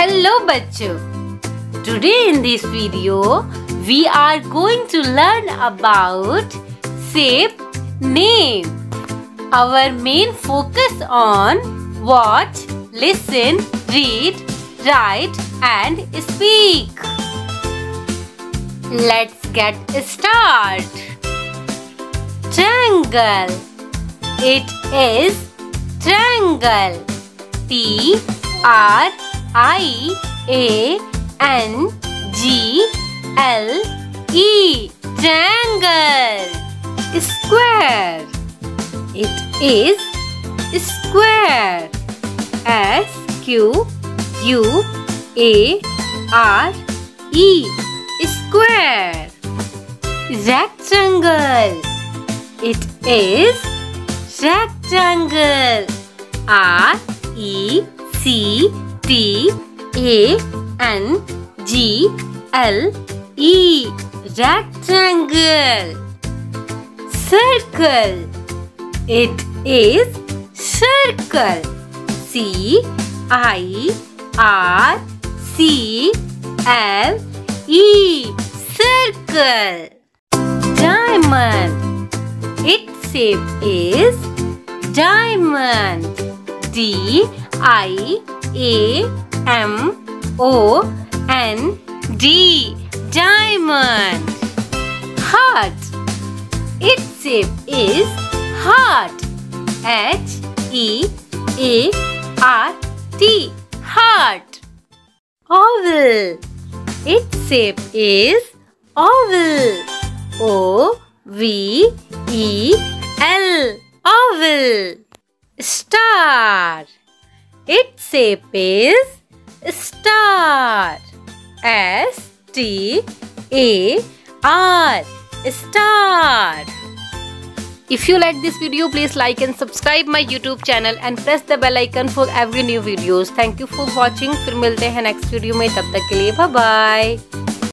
Hello Bachu! Today in this video, we are going to learn about shape name. Our main focus on watch, listen, read, write and speak. Let's get started. Triangle. It is triangle. T R I A N G L E. Triangle. Square. It is square. S Q U A R E. Square. Rectangle. It is rectangle. R E C T A N G L E rectangle circle it is circle C I R C L E circle diamond its shape is diamond D I A M O N D. Diamond. Heart. Its shape is heart. H E A R T. Heart. Oval. Its shape is oval. O V E L. Oval. Star shape is star S T A R star if you like this video please like and subscribe my youtube channel and press the bell icon for every new videos thank you for watching फिर मिलते हैं next video में तब तक के लिए bye bye